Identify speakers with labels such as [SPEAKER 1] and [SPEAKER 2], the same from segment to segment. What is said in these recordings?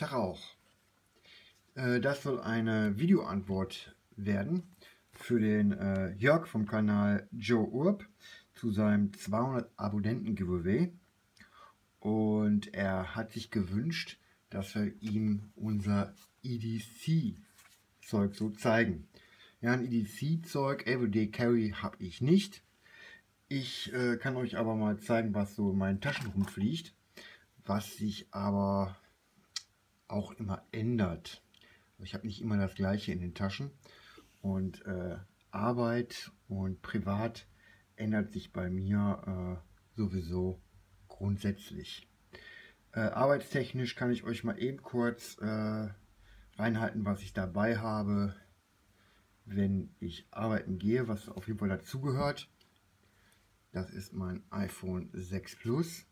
[SPEAKER 1] Tag auch. Äh, das soll eine Videoantwort werden für den äh, Jörg vom Kanal Joe Urb zu seinem 200 Abonnenten Giveaway. Und er hat sich gewünscht, dass wir ihm unser EDC-Zeug so zeigen. Ja, ein EDC-Zeug, Everyday Carry, habe ich nicht. Ich äh, kann euch aber mal zeigen, was so in meinen Taschen rumfliegt, was sich aber auch immer ändert. Ich habe nicht immer das gleiche in den Taschen und äh, Arbeit und Privat ändert sich bei mir äh, sowieso grundsätzlich. Äh, arbeitstechnisch kann ich euch mal eben kurz äh, reinhalten, was ich dabei habe, wenn ich arbeiten gehe, was auf jeden Fall dazugehört. Das ist mein iPhone 6 Plus.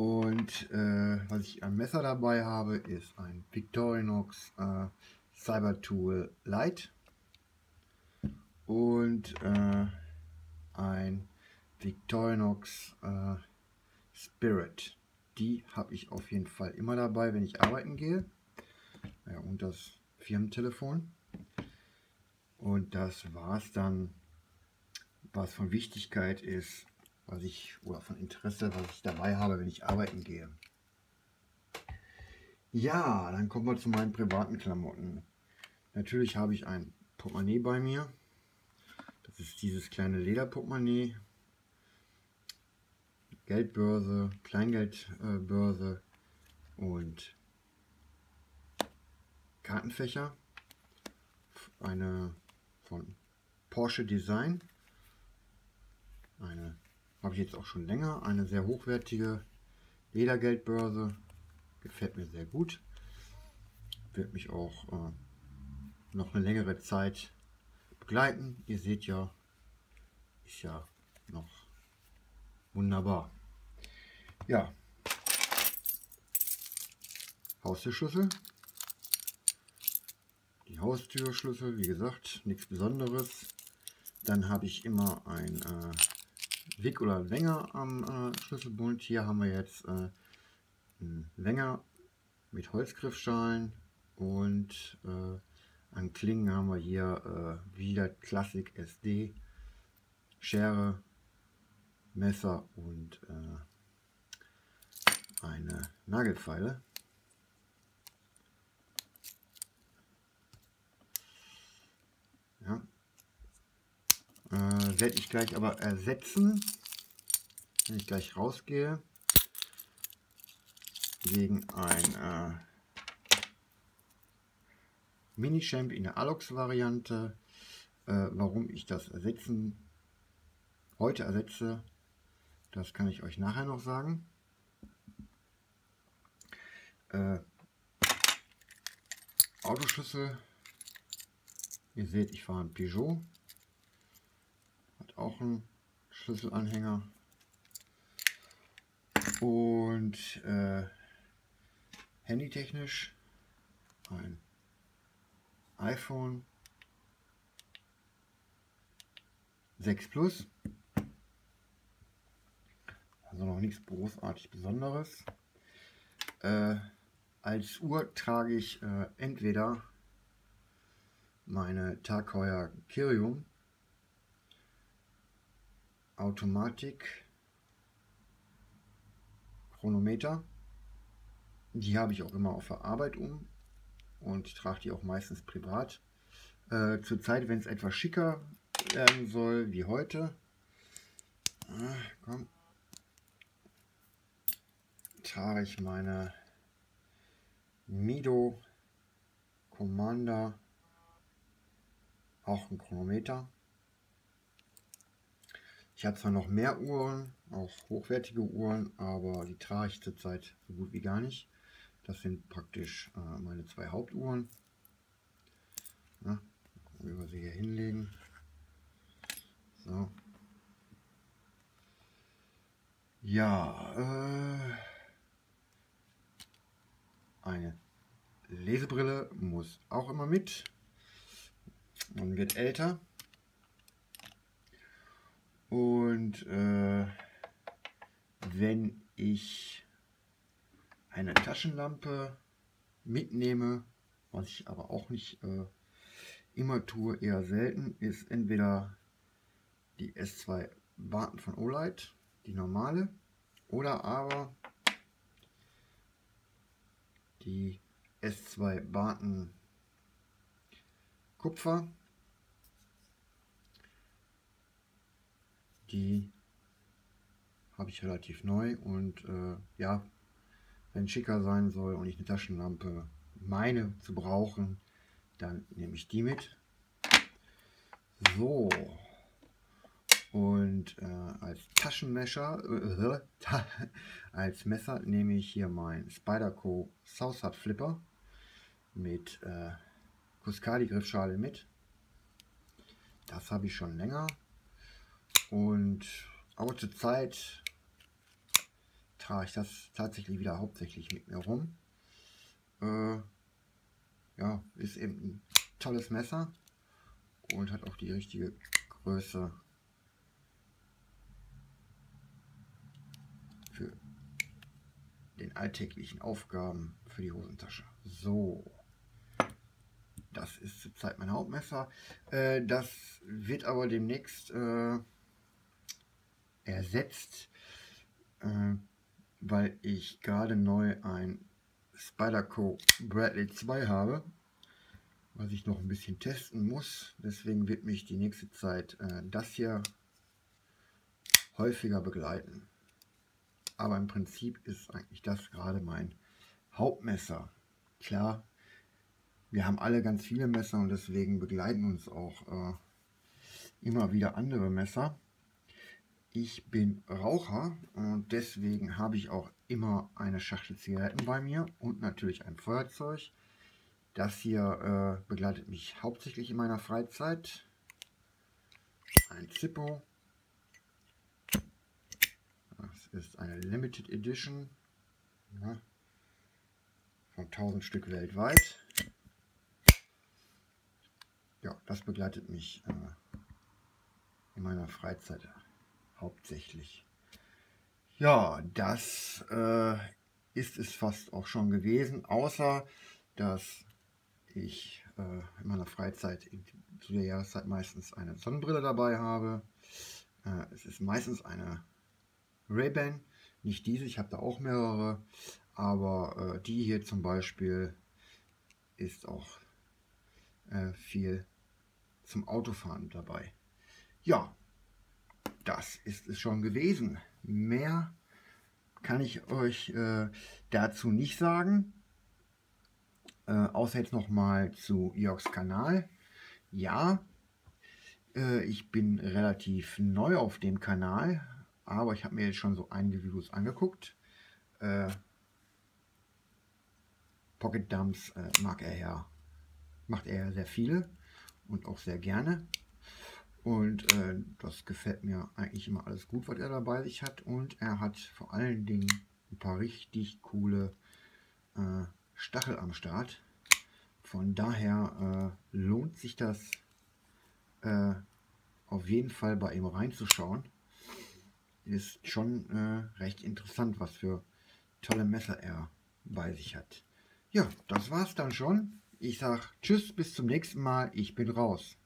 [SPEAKER 1] Und äh, was ich an Messer dabei habe, ist ein Victorinox äh, Cyber Tool Lite und äh, ein Victorinox äh, Spirit. Die habe ich auf jeden Fall immer dabei, wenn ich arbeiten gehe. Ja, und das Firmentelefon. Und das war es dann, was von Wichtigkeit ist, was ich oder von Interesse, was ich dabei habe, wenn ich arbeiten gehe. Ja, dann kommen wir zu meinen privaten Klamotten. Natürlich habe ich ein Portemonnaie bei mir. Das ist dieses kleine Lederportemonnaie. Geldbörse, Kleingeldbörse und Kartenfächer. Eine von Porsche Design. Eine habe ich jetzt auch schon länger. Eine sehr hochwertige Ledergeldbörse. Gefällt mir sehr gut. Wird mich auch äh, noch eine längere Zeit begleiten. Ihr seht ja, ist ja noch wunderbar. Ja, Haustürschlüssel. Die Haustürschlüssel, wie gesagt, nichts Besonderes. Dann habe ich immer ein äh, Wick oder Wenger am äh, Schlüsselbund. Hier haben wir jetzt äh, einen Wenger mit Holzgriffschalen und äh, an Klingen haben wir hier äh, wieder Classic SD, Schere, Messer und äh, eine Nagelfeile. Ja, äh, werde ich gleich aber ersetzen, wenn ich gleich rausgehe, gegen ein äh, Mini-Champ in der Alox-Variante. Äh, warum ich das ersetzen, heute ersetze, das kann ich euch nachher noch sagen. Äh, Autoschlüssel. Ihr seht, ich fahre ein Peugeot auch ein Schlüsselanhänger. Und äh, handytechnisch ein iPhone 6 Plus. Also noch nichts großartig Besonderes. Äh, als Uhr trage ich äh, entweder meine Tag Heuer Kirium Automatik Chronometer. Die habe ich auch immer auf der Arbeit um und trage die auch meistens privat. Äh, Zurzeit, wenn es etwas schicker werden soll, wie heute, äh, komm, trage ich meine Mido Commander auch ein Chronometer. Ich habe zwar noch mehr Uhren, auch hochwertige Uhren, aber die trage ich zurzeit so gut wie gar nicht. Das sind praktisch äh, meine zwei Hauptuhren. Ja, wie wir sie hier hinlegen. So. Ja, äh, eine Lesebrille muss auch immer mit. Man wird älter. Und äh, wenn ich eine Taschenlampe mitnehme, was ich aber auch nicht äh, immer tue, eher selten, ist entweder die S2 Barton von Olight, die normale, oder aber die S2 Barton Kupfer. Die habe ich relativ neu und äh, ja, wenn schicker sein soll und ich eine Taschenlampe meine zu brauchen, dann nehme ich die mit. So. Und äh, als Taschenmesser, äh, als Messer nehme ich hier mein Spyderco Southard Flipper mit äh, Cuscadi Griffschale mit. Das habe ich schon länger. Und aber zur Zeit trage ich das tatsächlich wieder hauptsächlich mit mir rum. Äh, ja, ist eben ein tolles Messer und hat auch die richtige Größe für den alltäglichen Aufgaben für die Hosentasche. So, das ist zurzeit mein Hauptmesser. Äh, das wird aber demnächst äh, ersetzt, äh, weil ich gerade neu ein Spyderco Bradley 2 habe, was ich noch ein bisschen testen muss. Deswegen wird mich die nächste Zeit äh, das hier häufiger begleiten. Aber im Prinzip ist eigentlich das gerade mein Hauptmesser. Klar, wir haben alle ganz viele Messer und deswegen begleiten uns auch äh, immer wieder andere Messer. Ich bin Raucher und deswegen habe ich auch immer eine Schachtel Zigaretten bei mir und natürlich ein Feuerzeug. Das hier äh, begleitet mich hauptsächlich in meiner Freizeit. Ein Zippo. Das ist eine Limited Edition ja, von 1000 Stück weltweit. Ja, das begleitet mich äh, in meiner Freizeit hauptsächlich. Ja, das äh, ist es fast auch schon gewesen, außer dass ich äh, in meiner Freizeit in, zu der Jahreszeit meistens eine Sonnenbrille dabei habe. Äh, es ist meistens eine Ray-Ban, nicht diese, ich habe da auch mehrere, aber äh, die hier zum Beispiel ist auch äh, viel zum Autofahren dabei. Ja, das ist es schon gewesen. Mehr kann ich euch äh, dazu nicht sagen. Äh, außer jetzt nochmal zu Jörgs Kanal. Ja, äh, ich bin relativ neu auf dem Kanal, aber ich habe mir jetzt schon so einige Videos angeguckt. Äh, Pocket Dumps äh, mag er ja, macht er ja sehr viele und auch sehr gerne. Und äh, das gefällt mir eigentlich immer alles gut, was er dabei sich hat. Und er hat vor allen Dingen ein paar richtig coole äh, Stachel am Start. Von daher äh, lohnt sich das äh, auf jeden Fall bei ihm reinzuschauen. Ist schon äh, recht interessant, was für tolle Messer er bei sich hat. Ja, das war's dann schon. Ich sage Tschüss, bis zum nächsten Mal. Ich bin raus.